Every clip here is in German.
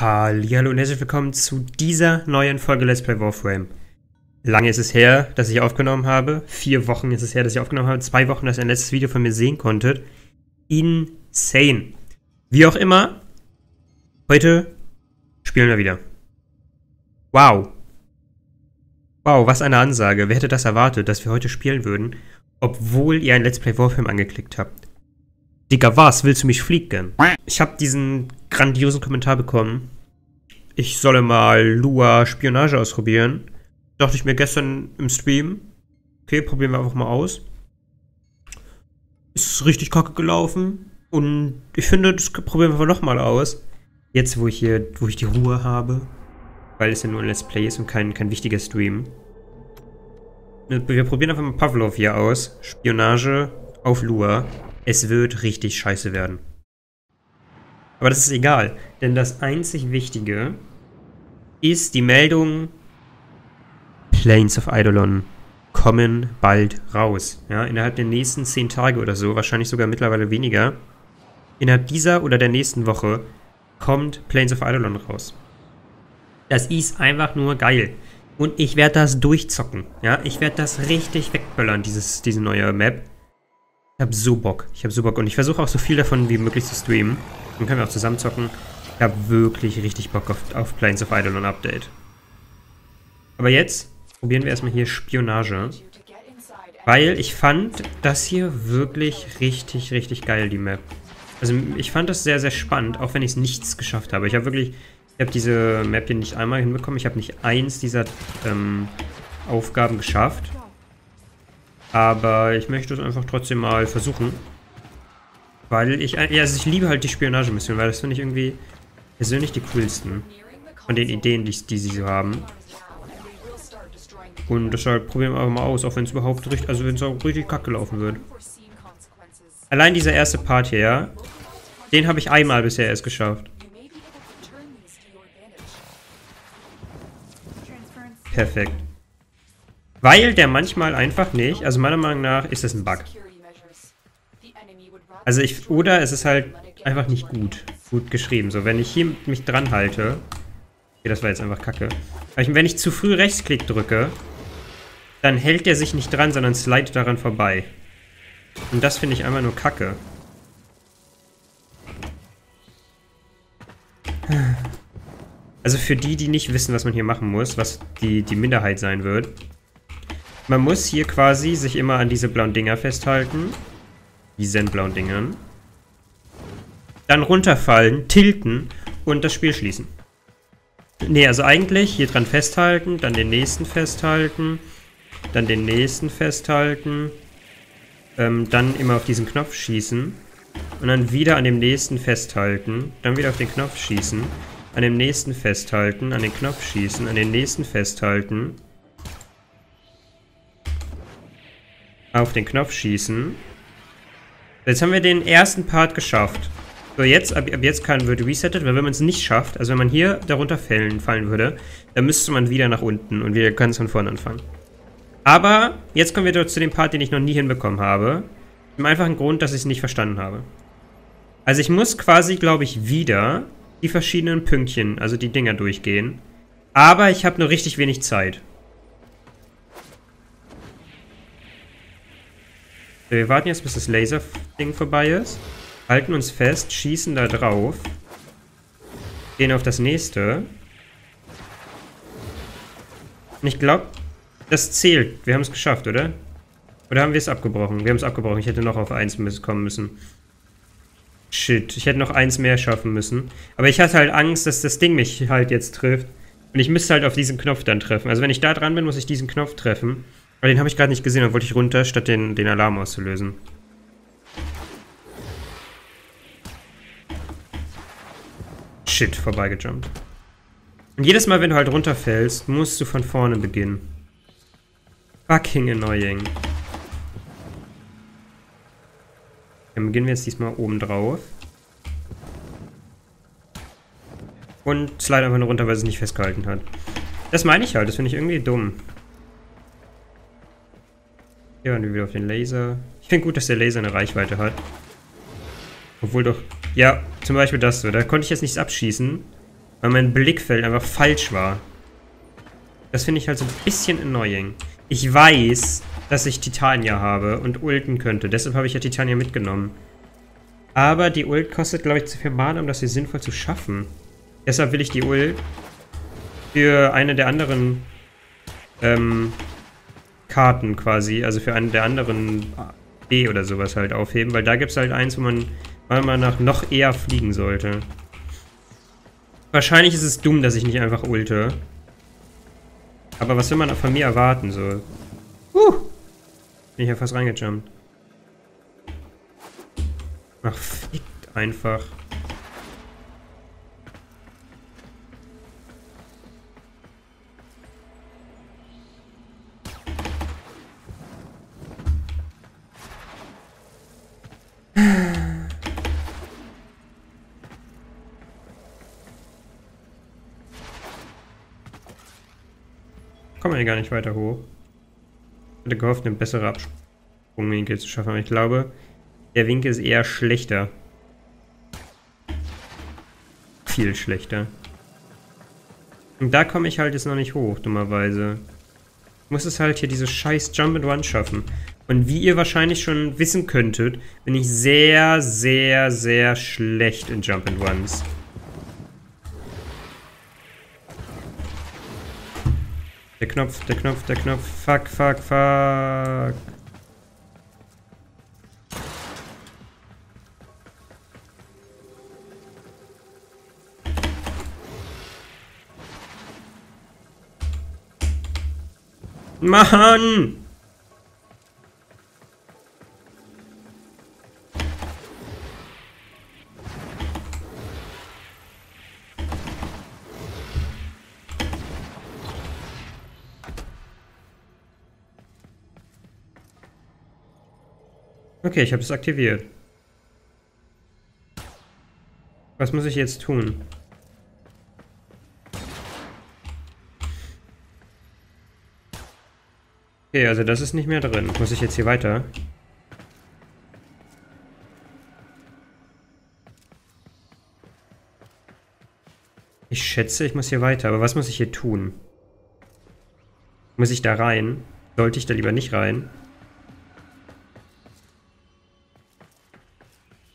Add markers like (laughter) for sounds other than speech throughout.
Hallo und herzlich willkommen zu dieser neuen Folge Let's Play Warframe. Lange ist es her, dass ich aufgenommen habe. Vier Wochen ist es her, dass ich aufgenommen habe. Zwei Wochen, dass ihr ein letztes Video von mir sehen konntet. Insane. Wie auch immer, heute spielen wir wieder. Wow. Wow, was eine Ansage. Wer hätte das erwartet, dass wir heute spielen würden, obwohl ihr ein Let's Play Warframe angeklickt habt? Digga, was? Willst du mich fliegen? Ich habe diesen grandiosen Kommentar bekommen. Ich solle mal Lua Spionage ausprobieren. Dachte ich mir gestern im Stream. Okay, probieren wir einfach mal aus. Ist richtig kacke gelaufen. Und ich finde, das probieren wir nochmal aus. Jetzt, wo ich hier, wo ich die Ruhe habe. Weil es ja nur ein Let's Play ist und kein, kein wichtiger Stream. Wir probieren einfach mal Pavlov hier aus. Spionage auf Lua. Es wird richtig scheiße werden. Aber das ist egal, denn das einzig Wichtige ist die Meldung Planes of Eidolon kommen bald raus. Ja, innerhalb der nächsten 10 Tage oder so, wahrscheinlich sogar mittlerweile weniger. Innerhalb dieser oder der nächsten Woche kommt Planes of Eidolon raus. Das ist einfach nur geil. Und ich werde das durchzocken. Ja, ich werde das richtig wegböllern, dieses, diese neue Map. Ich habe so Bock. Ich habe so Bock. Und ich versuche auch so viel davon wie möglich zu streamen. Dann können wir auch zusammen zocken. Ich habe wirklich richtig Bock auf, auf Planes of Eidolon Update. Aber jetzt probieren wir erstmal hier Spionage. Weil ich fand das hier wirklich richtig, richtig geil, die Map. Also ich fand das sehr, sehr spannend, auch wenn ich es nichts geschafft habe. Ich habe wirklich, ich habe diese Map hier nicht einmal hinbekommen. Ich habe nicht eins dieser ähm, Aufgaben geschafft. Aber ich möchte es einfach trotzdem mal versuchen. Weil ich, ja, also ich liebe halt die Spionagemission, weil das finde ich irgendwie persönlich die coolsten. Von den Ideen, die, die sie so haben. Und deshalb probieren wir einfach mal aus, auch wenn es überhaupt richtig, also wenn es auch richtig kacke laufen wird. Allein dieser erste Part hier, ja, den habe ich einmal bisher erst geschafft. Perfekt. Weil der manchmal einfach nicht, also meiner Meinung nach ist das ein Bug. Also ich, oder es ist halt einfach nicht gut, gut geschrieben. So, wenn ich hier mich dran halte, okay, das war jetzt einfach kacke. Aber wenn ich zu früh Rechtsklick drücke, dann hält der sich nicht dran, sondern slidet daran vorbei. Und das finde ich einfach nur kacke. Also für die, die nicht wissen, was man hier machen muss, was die, die Minderheit sein wird, man muss hier quasi sich immer an diese blauen Dinger festhalten. Diesen blauen Dingern. Dann runterfallen, tilten und das Spiel schließen. Ne, also eigentlich hier dran festhalten, dann den nächsten festhalten, dann den nächsten festhalten, ähm, dann immer auf diesen Knopf schießen und dann wieder an dem nächsten festhalten, dann wieder auf den Knopf schießen, an dem nächsten festhalten, an den Knopf schießen, an den nächsten festhalten, auf den Knopf schießen. Jetzt haben wir den ersten Part geschafft. So, jetzt, ab, ab jetzt kann, wird resettet, weil wenn man es nicht schafft, also wenn man hier darunter fallen, fallen würde, dann müsste man wieder nach unten und wir können von vorne anfangen. Aber jetzt kommen wir dort zu dem Part, den ich noch nie hinbekommen habe. Im einfachen Grund, dass ich es nicht verstanden habe. Also ich muss quasi, glaube ich, wieder die verschiedenen Pünktchen, also die Dinger durchgehen. Aber ich habe nur richtig wenig Zeit. Wir warten jetzt, bis das Laser-Ding vorbei ist. Halten uns fest, schießen da drauf. Gehen auf das nächste. Und ich glaube, das zählt. Wir haben es geschafft, oder? Oder haben wir es abgebrochen? Wir haben es abgebrochen. Ich hätte noch auf 1 kommen müssen. Shit, ich hätte noch eins mehr schaffen müssen. Aber ich hatte halt Angst, dass das Ding mich halt jetzt trifft. Und ich müsste halt auf diesen Knopf dann treffen. Also wenn ich da dran bin, muss ich diesen Knopf treffen. Aber den habe ich gerade nicht gesehen, dann wollte ich runter, statt den, den Alarm auszulösen. Shit, vorbeigejumpt. Und jedes Mal, wenn du halt runterfällst, musst du von vorne beginnen. Fucking annoying. Dann beginnen wir jetzt diesmal oben drauf. Und slide einfach nur runter, weil es nicht festgehalten hat. Das meine ich halt, das finde ich irgendwie dumm. Hier waren wir wieder auf den Laser. Ich finde gut, dass der Laser eine Reichweite hat. Obwohl doch... Ja, zum Beispiel das so. Da konnte ich jetzt nichts abschießen. Weil mein Blickfeld einfach falsch war. Das finde ich halt so ein bisschen annoying. Ich weiß, dass ich Titania habe und ulten könnte. Deshalb habe ich ja Titania mitgenommen. Aber die Ult kostet, glaube ich, zu viel Mana, um das hier sinnvoll zu schaffen. Deshalb will ich die Ult für eine der anderen ähm, Karten quasi, also für eine der anderen B oder sowas halt aufheben, weil da gibt es halt eins, wo man meiner Meinung nach noch eher fliegen sollte. Wahrscheinlich ist es dumm, dass ich nicht einfach ulte. Aber was will man von mir erwarten, so? Uh! Bin ich ja fast reingejumpt. Ach, fickt einfach. Kommen wir gar nicht weiter hoch. Ich hatte gehofft, eine bessere Absprungwinkel zu schaffen, aber ich glaube, der Winkel ist eher schlechter. Viel schlechter. Und da komme ich halt jetzt noch nicht hoch, dummerweise. Ich muss es halt hier diese scheiß Jump and Run schaffen. Und wie ihr wahrscheinlich schon wissen könntet, bin ich sehr, sehr, sehr schlecht in Jump and Runs. Der Knopf, der Knopf, der Knopf. Fuck, fuck, fuck. Mann! Okay, ich habe es aktiviert. Was muss ich jetzt tun? Okay, also das ist nicht mehr drin. Muss ich jetzt hier weiter? Ich schätze, ich muss hier weiter. Aber was muss ich hier tun? Muss ich da rein? Sollte ich da lieber nicht rein?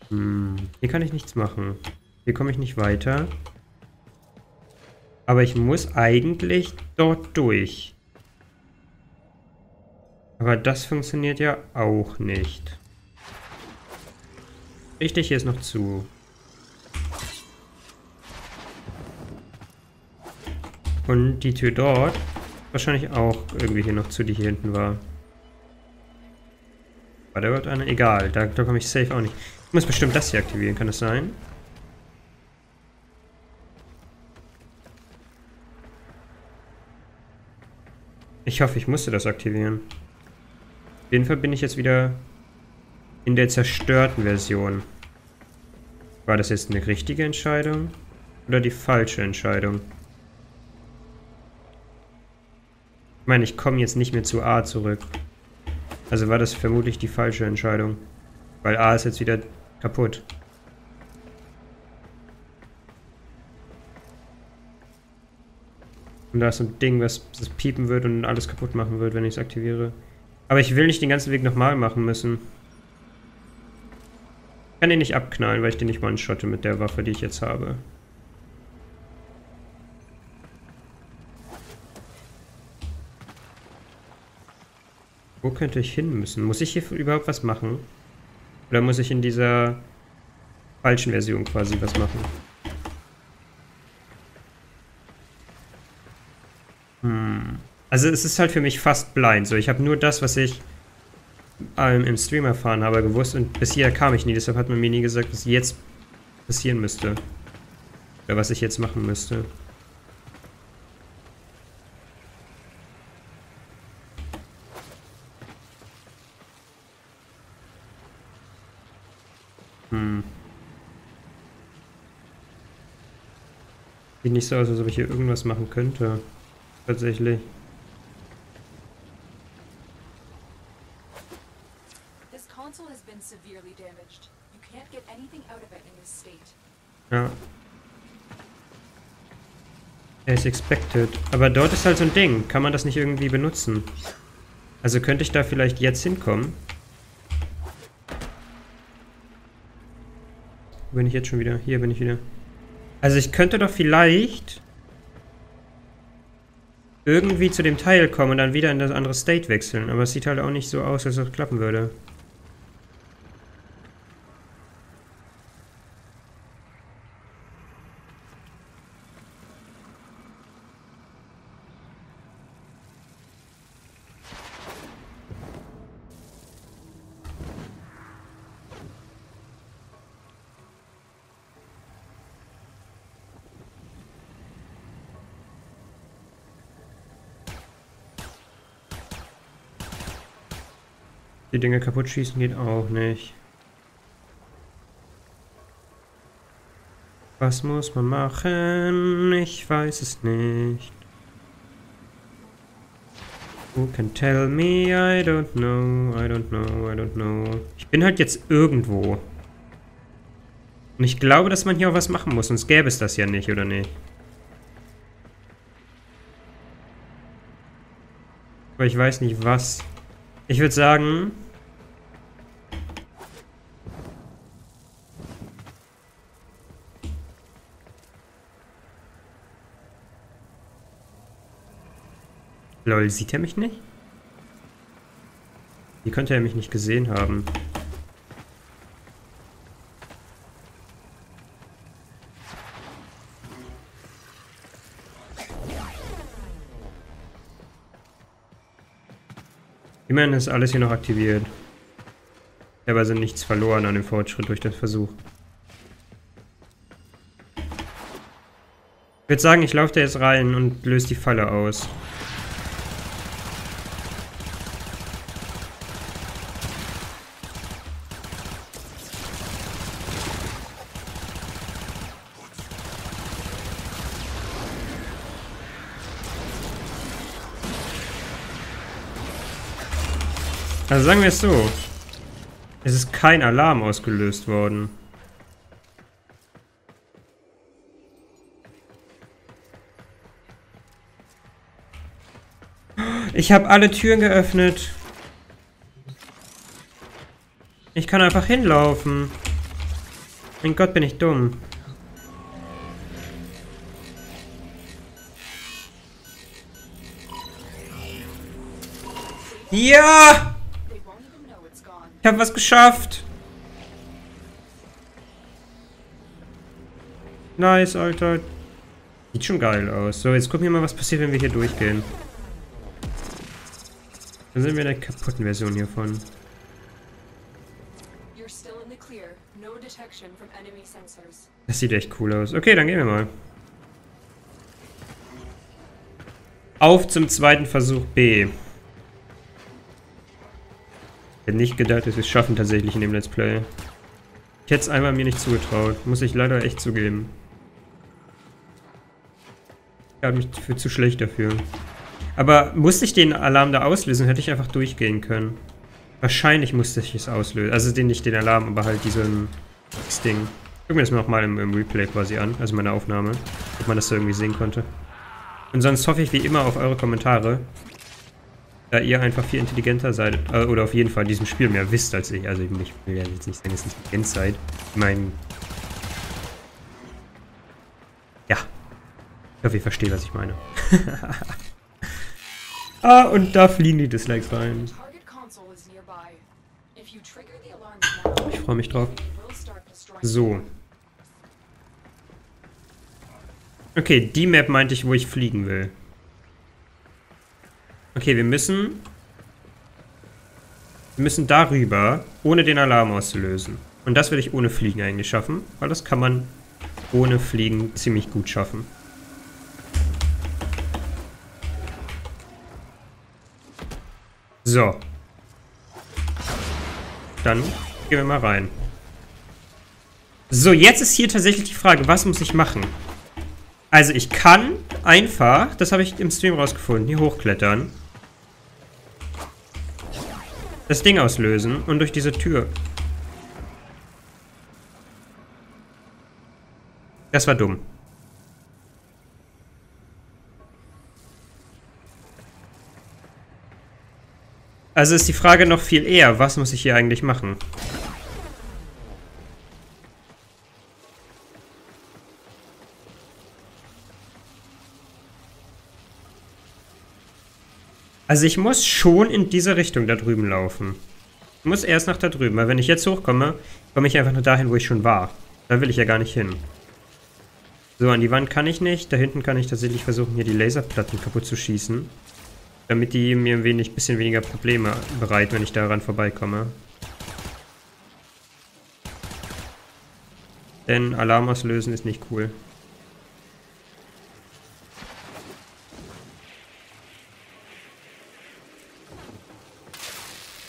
Hm, hier kann ich nichts machen. Hier komme ich nicht weiter. Aber ich muss eigentlich dort durch. Aber das funktioniert ja auch nicht. Richtig, hier ist noch zu. Und die Tür dort wahrscheinlich auch irgendwie hier noch zu, die hier hinten war. War da überhaupt eine? Egal, da, da komme ich safe auch nicht. Ich muss bestimmt das hier aktivieren, kann das sein? Ich hoffe, ich musste das aktivieren. Auf jeden Fall bin ich jetzt wieder in der zerstörten Version. War das jetzt eine richtige Entscheidung? Oder die falsche Entscheidung? Ich meine, ich komme jetzt nicht mehr zu A zurück. Also war das vermutlich die falsche Entscheidung. Weil A ist jetzt wieder kaputt. Und da ist ein Ding, was das piepen wird und alles kaputt machen wird, wenn ich es aktiviere. Aber ich will nicht den ganzen Weg nochmal machen müssen. Ich kann den nicht abknallen, weil ich den nicht one-shotte mit der Waffe, die ich jetzt habe. Wo könnte ich hin müssen? Muss ich hier überhaupt was machen? Oder muss ich in dieser falschen Version quasi was machen? Hm. Also es ist halt für mich fast blind. So, ich habe nur das, was ich ähm, im Stream erfahren habe, gewusst und bis hier kam ich nie. Deshalb hat man mir nie gesagt, was jetzt passieren müsste. Oder was ich jetzt machen müsste. Sieht nicht so aus, als ob ich hier irgendwas machen könnte. Tatsächlich. Ja. As expected. Aber dort ist halt so ein Ding. Kann man das nicht irgendwie benutzen? Also könnte ich da vielleicht jetzt hinkommen? Wo bin ich jetzt schon wieder? Hier bin ich wieder. Also ich könnte doch vielleicht irgendwie zu dem Teil kommen und dann wieder in das andere State wechseln. Aber es sieht halt auch nicht so aus, als ob es klappen würde. Die Dinge kaputt schießen geht auch nicht. Was muss man machen? Ich weiß es nicht. Who can tell me? I don't know, I don't know, I don't know. Ich bin halt jetzt irgendwo. Und ich glaube, dass man hier auch was machen muss, sonst gäbe es das ja nicht, oder nicht? Aber ich weiß nicht was. Ich würde sagen, Lol, sieht er mich nicht? Wie könnte er mich nicht gesehen haben? Immerhin ist alles hier noch aktiviert. Habe also nichts verloren an dem Fortschritt durch den Versuch. Ich würde sagen, ich laufe da jetzt rein und löse die Falle aus. Also sagen wir es so. Es ist kein Alarm ausgelöst worden. Ich habe alle Türen geöffnet. Ich kann einfach hinlaufen. Mein Gott, bin ich dumm. Ja! Ich habe was geschafft. Nice, Alter. Sieht schon geil aus. So, jetzt gucken wir mal, was passiert, wenn wir hier durchgehen. Dann sind wir in der kaputten Version hiervon. Das sieht echt cool aus. Okay, dann gehen wir mal. Auf zum zweiten Versuch B. Hätte nicht gedacht, dass wir es schaffen tatsächlich in dem Let's Play. Ich hätte es einmal mir nicht zugetraut. Muss ich leider echt zugeben. Ich habe mich für zu schlecht dafür. Aber musste ich den Alarm da auslösen, hätte ich einfach durchgehen können. Wahrscheinlich musste ich es auslösen. Also den, nicht den Alarm, aber halt diesen Ding. Gucken wir das nochmal im, im Replay quasi an, also meine Aufnahme. Ob man das so irgendwie sehen konnte. Und sonst hoffe ich wie immer auf eure Kommentare. Da ihr einfach viel intelligenter seid, äh, oder auf jeden Fall in diesem Spiel mehr wisst als ich. Also ich will ja jetzt nicht sagen, dass ihr intelligent seid. Ich meine... Ja. Ich hoffe, ihr versteht, was ich meine. (laughs) ah, und da fliegen die Dislikes rein. Ich freue mich drauf. So. Okay, die Map meinte ich, wo ich fliegen will. Okay, wir müssen... Wir müssen darüber, ohne den Alarm auszulösen. Und das will ich ohne Fliegen eigentlich schaffen, weil das kann man ohne Fliegen ziemlich gut schaffen. So. Dann gehen wir mal rein. So, jetzt ist hier tatsächlich die Frage, was muss ich machen? Also ich kann einfach, das habe ich im Stream rausgefunden, hier hochklettern das Ding auslösen und durch diese Tür. Das war dumm. Also ist die Frage noch viel eher, was muss ich hier eigentlich machen? Also ich muss schon in diese Richtung da drüben laufen. Ich muss erst nach da drüben, weil wenn ich jetzt hochkomme, komme ich einfach nur dahin, wo ich schon war. Da will ich ja gar nicht hin. So, an die Wand kann ich nicht. Da hinten kann ich tatsächlich versuchen, hier die Laserplatten kaputt zu schießen. Damit die mir ein wenig, bisschen weniger Probleme bereiten, wenn ich daran vorbeikomme. Denn Alarm auslösen ist nicht cool.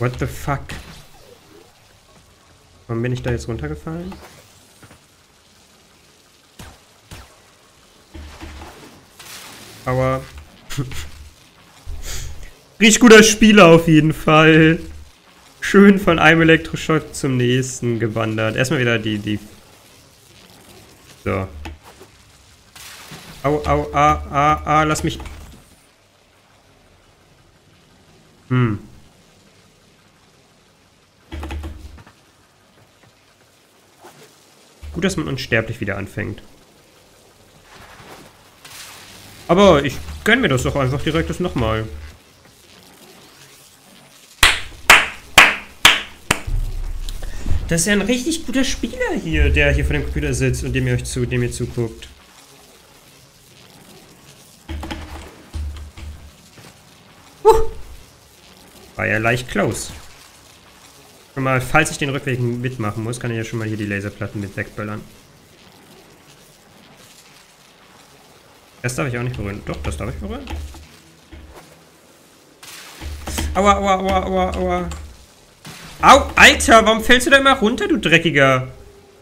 What the fuck? Warum bin ich da jetzt runtergefallen? Aber... (laughs) Richtig guter Spieler auf jeden Fall. Schön von einem Elektroschock zum nächsten gewandert. Erstmal wieder die... die so. Au, au, ah, ah, ah, lass mich... Hm. Dass man unsterblich wieder anfängt. Aber ich gönn mir das doch einfach direkt das nochmal. Das ist ja ein richtig guter Spieler hier, der hier vor dem Computer sitzt und dem ihr euch zu, dem ihr zuguckt. Huh. War ja leicht close. Schon mal, falls ich den Rückweg mitmachen muss, kann ich ja schon mal hier die Laserplatten mit wegböllern. Das darf ich auch nicht berühren. Doch, das darf ich berühren. Aua, aua, aua, aua, aua. Au, Alter, warum fällst du da immer runter, du Dreckiger?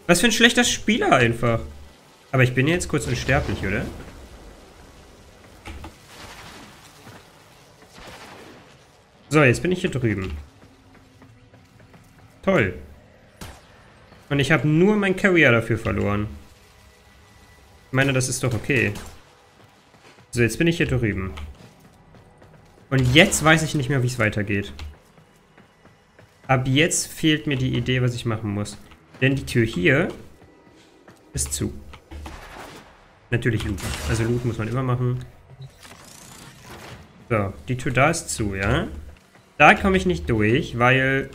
Was für ein schlechter Spieler einfach. Aber ich bin jetzt kurz unsterblich, oder? So, jetzt bin ich hier drüben. Toll. Und ich habe nur mein Carrier dafür verloren. Ich meine, das ist doch okay. So, jetzt bin ich hier drüben. Und jetzt weiß ich nicht mehr, wie es weitergeht. Ab jetzt fehlt mir die Idee, was ich machen muss. Denn die Tür hier ist zu. Natürlich Loot. Also Loot muss man immer machen. So, die Tür da ist zu, ja? Da komme ich nicht durch, weil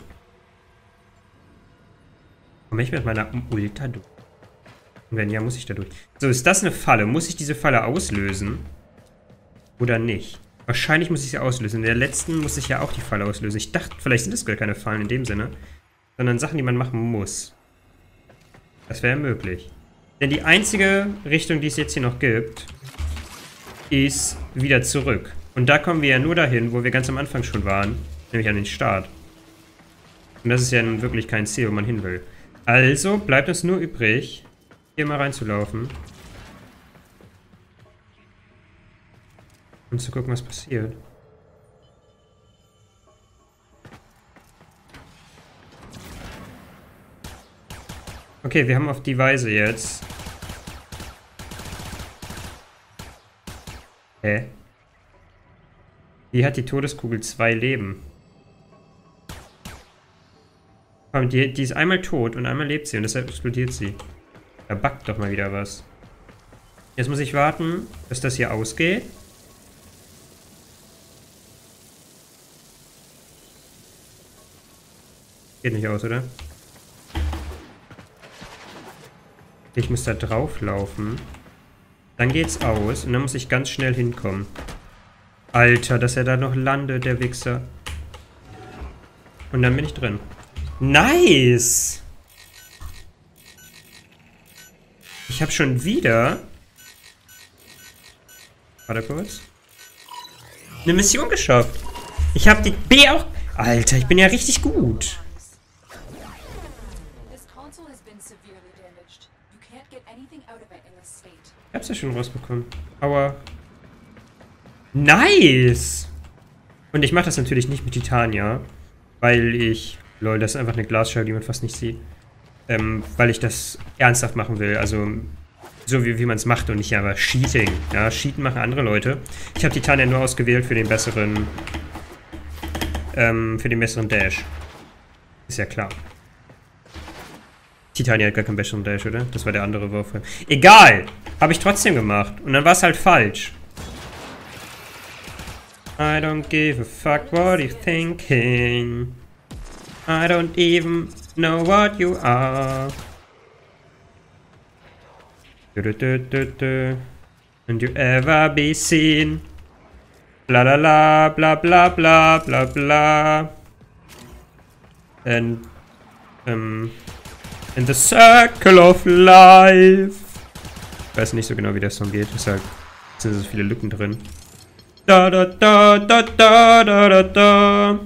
Komme ich mit meiner Ulta durch? Wenn ja, muss ich da durch. So, ist das eine Falle? Muss ich diese Falle auslösen? Oder nicht? Wahrscheinlich muss ich sie auslösen. In der letzten muss ich ja auch die Falle auslösen. Ich dachte, vielleicht sind es gar keine Fallen in dem Sinne. Sondern Sachen, die man machen muss. Das wäre möglich. Denn die einzige Richtung, die es jetzt hier noch gibt, ist wieder zurück. Und da kommen wir ja nur dahin, wo wir ganz am Anfang schon waren. Nämlich an den Start. Und das ist ja nun wirklich kein Ziel, wo man hin will. Also bleibt uns nur übrig, hier mal reinzulaufen. Und zu gucken, was passiert. Okay, wir haben auf die Weise jetzt... Hä? Wie hat die Todeskugel zwei Leben? Die, die ist einmal tot und einmal lebt sie und deshalb explodiert sie. Da backt doch mal wieder was. Jetzt muss ich warten, bis das hier ausgeht. Geht nicht aus, oder? Ich muss da drauf laufen. Dann geht's aus und dann muss ich ganz schnell hinkommen. Alter, dass er da noch landet, der Wichser. Und dann bin ich drin. Nice! Ich habe schon wieder... Warte kurz. Eine Mission geschafft. Ich habe die B auch... Alter, ich bin ja richtig gut. Ich hab's ja schon rausbekommen. Aber... Nice! Und ich mache das natürlich nicht mit Titania, weil ich Lol, das ist einfach eine Glasscheibe, die man fast nicht sieht. Ähm, weil ich das ernsthaft machen will. Also so wie, wie man es macht und nicht aber Cheating. Ja, Cheaten machen andere Leute. Ich habe Titania nur ausgewählt für den besseren ähm, für den besseren Dash. Ist ja klar. Titania hat gar keinen besseren Dash, oder? Das war der andere Wurf. Egal! Habe ich trotzdem gemacht. Und dann war es halt falsch. I don't give a fuck what you're thinking. I don't even know what you are. And you ever be seen? Bla bla bla bla bla bla bla bla. And um, in the circle of life. Ich weiß nicht so genau, wie der Song geht, deshalb sind so viele Lücken drin. Da da da da da da da da.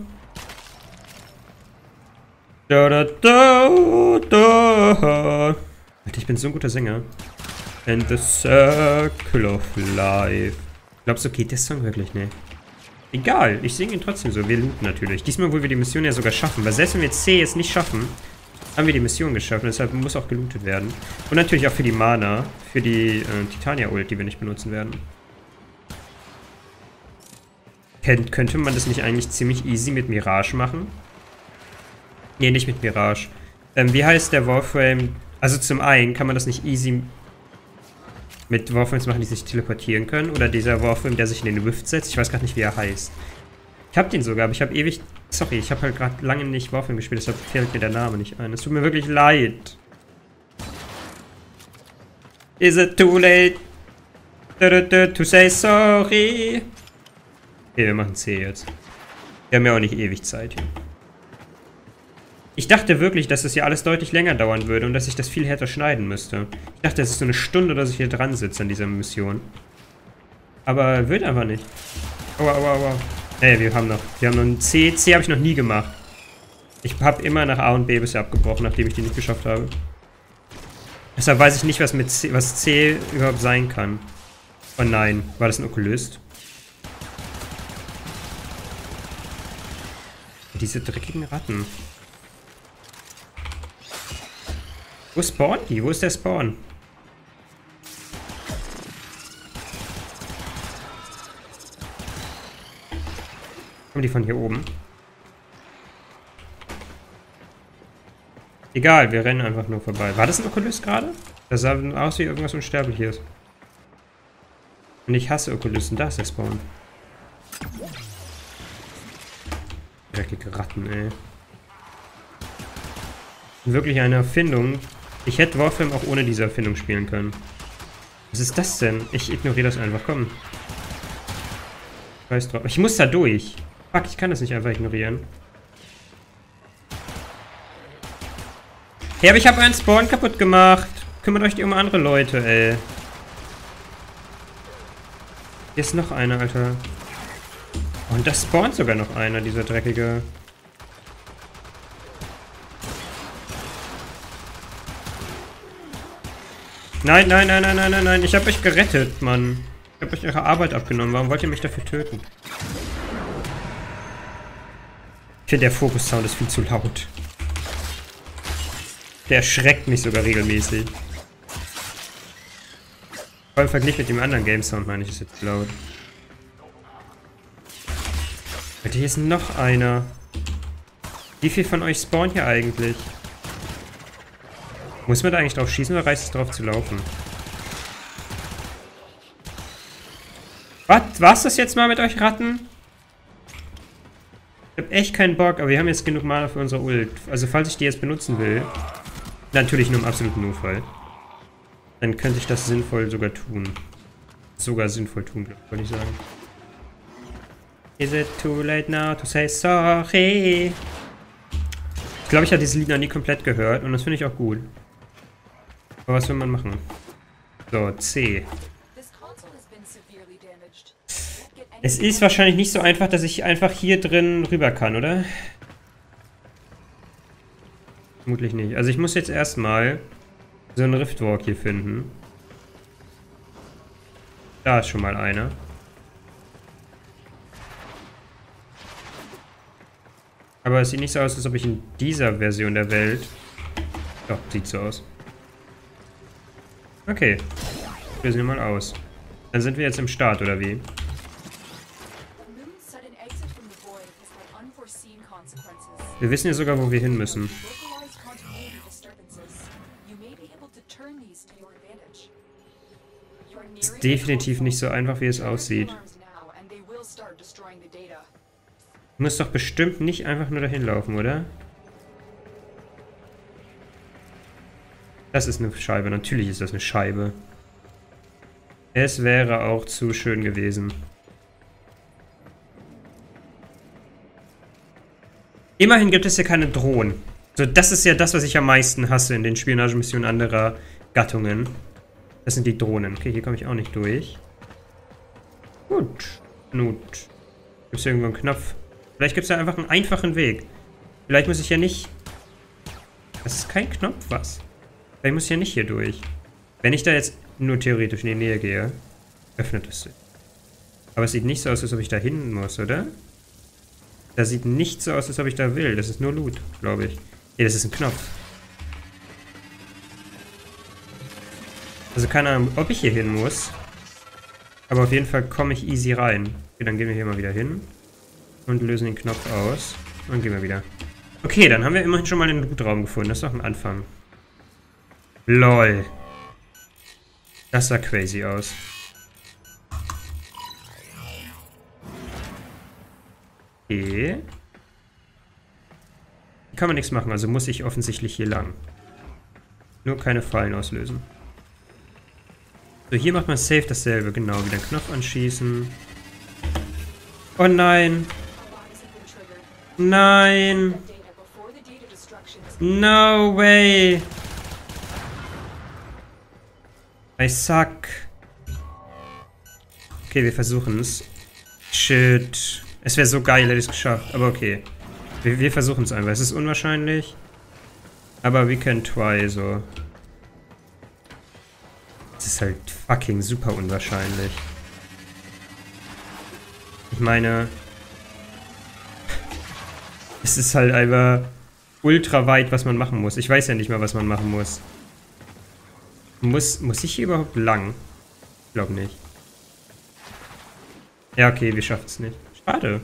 Alter, ich bin so ein guter Sänger. And the circle of life. Glaubst du, geht der Song wirklich? Nee. Egal, ich singe ihn trotzdem so. Wir looten natürlich. Diesmal, wo wir die Mission ja sogar schaffen. Weil selbst wenn wir C jetzt nicht schaffen, haben wir die Mission geschafft. Deshalb muss auch gelootet werden. Und natürlich auch für die Mana. Für die äh, Titania-Ult, die wir nicht benutzen werden. Kön könnte man das nicht eigentlich ziemlich easy mit Mirage machen? Nee, nicht mit Mirage. Ähm, wie heißt der Warframe? Also zum einen kann man das nicht easy mit Warframes machen, die sich teleportieren können. Oder dieser Warframe, der sich in den Rift setzt. Ich weiß gerade nicht, wie er heißt. Ich habe den sogar, aber ich habe ewig... Sorry, ich habe halt gerade lange nicht Warframe gespielt, deshalb fällt mir der Name nicht ein. Es tut mir wirklich leid. Is it too late to say sorry? Okay, wir machen C jetzt. Wir haben ja auch nicht ewig Zeit hier. Ich dachte wirklich, dass das hier alles deutlich länger dauern würde und dass ich das viel härter schneiden müsste. Ich dachte, es ist so eine Stunde, dass ich hier dran sitze an dieser Mission. Aber wird einfach nicht. Aua, aua, aua. Ey, wir haben noch, wir haben noch ein C. C habe ich noch nie gemacht. Ich habe immer nach A und B bisher abgebrochen, nachdem ich die nicht geschafft habe. Deshalb weiß ich nicht, was mit C, was C überhaupt sein kann. Oh nein, war das ein Okulist? Diese dreckigen Ratten. Wo spawnt die? Wo ist der Spawn? Kommen die von hier oben? Egal, wir rennen einfach nur vorbei. War das ein Oculus gerade? Das sah aus wie irgendwas Unsterbliches. Und ich hasse Okulysten. Da ist der Spawn. Dreckige Ratten, ey. Wirklich eine Erfindung, ich hätte Warframe auch ohne diese Erfindung spielen können. Was ist das denn? Ich ignoriere das einfach. Komm. Scheiß drauf. Ich muss da durch. Fuck, ich kann das nicht einfach ignorieren. Hey, aber ich habe einen Spawn kaputt gemacht. Kümmert euch um andere Leute, ey. Hier ist noch einer, Alter. Und da spawnt sogar noch einer, dieser dreckige... Nein, nein, nein, nein, nein, nein, nein. Ich habe euch gerettet, Mann. Ich habe euch eure Arbeit abgenommen. Warum wollt ihr mich dafür töten? Ich finde, der Fokus-Sound ist viel zu laut. Der erschreckt mich sogar regelmäßig. Vor allem verglichen mit dem anderen Game-Sound, meine ich, ist jetzt laut. Alter, hier ist noch einer. Wie viel von euch spawnen hier eigentlich? Muss man da eigentlich drauf schießen oder reicht es drauf zu laufen? Was? War's das jetzt mal mit euch Ratten? Ich hab echt keinen Bock, aber wir haben jetzt genug Mana für unsere Ult. Also falls ich die jetzt benutzen will, natürlich nur im absoluten Notfall, dann könnte ich das sinnvoll sogar tun. Sogar sinnvoll tun, würde ich sagen. Is it too late now to say sorry? Ich glaube, ich habe dieses Lied noch nie komplett gehört und das finde ich auch gut. Aber was will man machen? So, C. Es ist wahrscheinlich nicht so einfach, dass ich einfach hier drin rüber kann, oder? Vermutlich nicht. Also ich muss jetzt erstmal so einen Riftwalk hier finden. Da ist schon mal einer. Aber es sieht nicht so aus, als ob ich in dieser Version der Welt... Doch, sieht so aus. Okay. Wir mal aus. Dann sind wir jetzt im Start, oder wie? Wir wissen ja sogar, wo wir hin müssen. Ist definitiv nicht so einfach, wie es aussieht. alarms now, and they will start destroying the data. Muss doch bestimmt nicht einfach nur dahin laufen, oder? Das ist eine Scheibe. Natürlich ist das eine Scheibe. Es wäre auch zu schön gewesen. Immerhin gibt es ja keine Drohnen. So, das ist ja das, was ich am meisten hasse in den Spionagemissionen anderer Gattungen. Das sind die Drohnen. Okay, hier komme ich auch nicht durch. Gut. Gut. Gibt es irgendwo einen Knopf? Vielleicht gibt es ja einfach einen einfachen Weg. Vielleicht muss ich ja nicht... Das ist kein Knopf, was? Vielleicht muss ich ja nicht hier durch. Wenn ich da jetzt nur theoretisch in die Nähe gehe, öffnet es sich. Aber es sieht nicht so aus, als ob ich da hin muss, oder? Das sieht nicht so aus, als ob ich da will. Das ist nur Loot, glaube ich. Nee, das ist ein Knopf. Also keine Ahnung, ob ich hier hin muss. Aber auf jeden Fall komme ich easy rein. Okay, dann gehen wir hier mal wieder hin. Und lösen den Knopf aus. Und gehen wir wieder. Okay, dann haben wir immerhin schon mal den Lootraum gefunden. Das ist doch ein Anfang. LOL. Das sah crazy aus. Okay. Hier kann man nichts machen, also muss ich offensichtlich hier lang. Nur keine Fallen auslösen. So, hier macht man safe dasselbe. Genau, wieder einen Knopf anschießen. Oh nein. Nein. No way. I suck. Okay, wir versuchen es. Shit. Es wäre so geil, hätte ich es geschafft. Aber okay. Wir, wir versuchen es einfach. Es ist unwahrscheinlich. Aber we can try, so. Es ist halt fucking super unwahrscheinlich. Ich meine... (laughs) Es ist halt einfach ultra weit, was man machen muss. Ich weiß ja nicht mal, was man machen muss. Muss, muss ich hier überhaupt lang? Ich glaube nicht. Ja, okay, wir schaffen es nicht. Schade.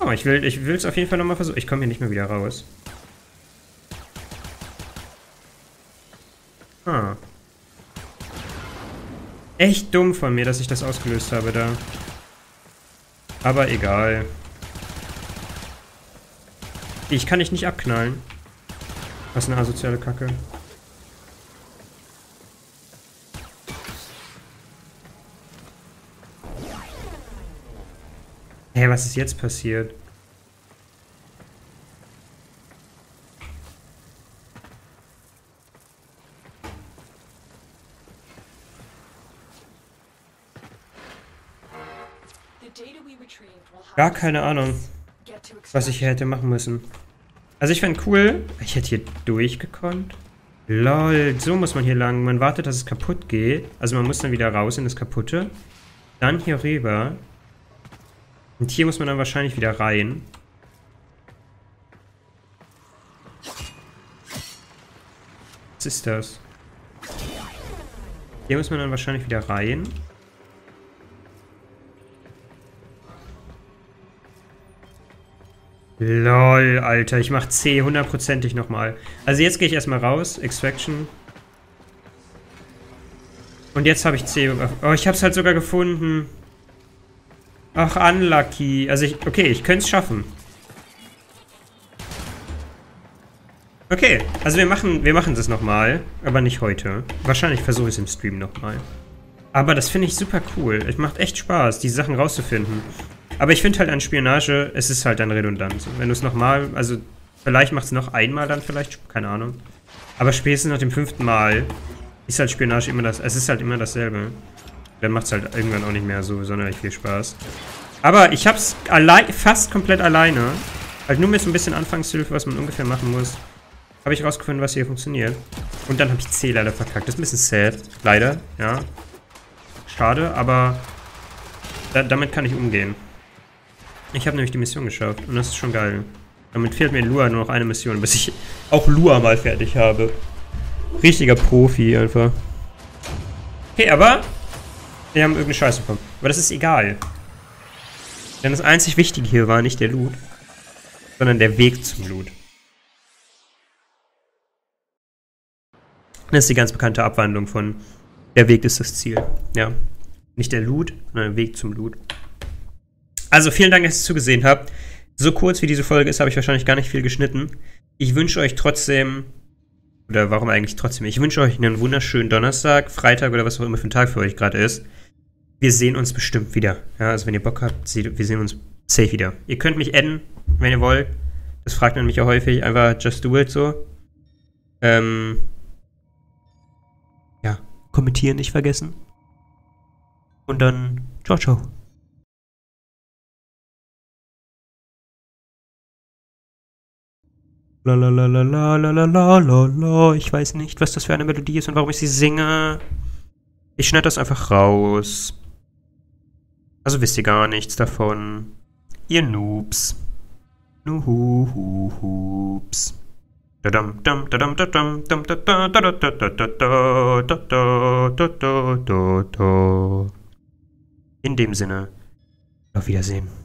Oh, ich will es auf jeden Fall nochmal versuchen. Ich komme hier nicht mehr wieder raus. Ah. Echt dumm von mir, dass ich das ausgelöst habe da. Aber egal. Ich kann dich nicht abknallen. Was eine asoziale Kacke. Hä, hey, was ist jetzt passiert? Gar keine Ahnung, was ich hier hätte machen müssen. Also ich fände cool, ich hätte hier durchgekonnt. Lol, so muss man hier lang. Man wartet, dass es kaputt geht. Also man muss dann wieder raus in das Kaputte. Dann hier rüber. Und hier muss man dann wahrscheinlich wieder rein. Was ist das? Hier muss man dann wahrscheinlich wieder rein. Lol, Alter, ich mach C hundertprozentig nochmal. Also jetzt gehe ich erstmal raus, Extraction. Und jetzt habe ich C. Oh, ich habe es halt sogar gefunden. Ach, unlucky. Also ich, okay, ich könnte es schaffen. Okay, also wir machen, wir machen das nochmal, aber nicht heute. Wahrscheinlich versuche ich es im Stream nochmal. Aber das finde ich super cool. Es macht echt Spaß, die Sachen rauszufinden. Aber ich finde halt an Spionage, es ist halt dann redundant. Wenn du es nochmal, also vielleicht macht es noch einmal dann vielleicht, keine Ahnung. Aber spätestens nach dem fünften Mal ist halt Spionage immer das, es ist halt immer dasselbe. Dann macht es halt irgendwann auch nicht mehr so sonderlich viel Spaß. Aber ich hab's allein, fast komplett alleine, halt nur mit so ein bisschen Anfangshilfe, was man ungefähr machen muss, habe ich rausgefunden, was hier funktioniert. Und dann habe ich C leider verkackt. Das ist ein bisschen sad, leider, ja. Schade, aber da, damit kann ich umgehen. Ich habe nämlich die Mission geschafft und das ist schon geil. Damit fehlt mir in Lua nur noch eine Mission, bis ich auch Lua mal fertig habe. Richtiger Profi einfach. Okay, aber wir haben irgendeine Scheiße bekommen. Aber das ist egal. Denn das einzig Wichtige hier war nicht der Loot, sondern der Weg zum Loot. Das ist die ganz bekannte Abwandlung von der Weg ist das Ziel. Ja. Nicht der Loot, sondern der Weg zum Loot. Also vielen Dank, dass ihr zugesehen habt. So kurz wie diese Folge ist, habe ich wahrscheinlich gar nicht viel geschnitten. Ich wünsche euch trotzdem, oder warum eigentlich trotzdem? Ich wünsche euch einen wunderschönen Donnerstag, Freitag oder was auch immer für ein Tag für euch gerade ist. Wir sehen uns bestimmt wieder. Ja, also wenn ihr Bock habt, wir sehen uns safe wieder. Ihr könnt mich adden, wenn ihr wollt. Das fragt man mich ja häufig. Einfach just do it so. Ähm, ja, kommentieren nicht vergessen. Und dann, ciao, ciao. La la. Ich weiß nicht, was das für eine Melodie ist und warum ich sie singe. Ich schneide das einfach raus. Also wisst ihr gar nichts davon. Ihr Noobs. Nuhuhuhups. In dem Sinne, auf Wiedersehen.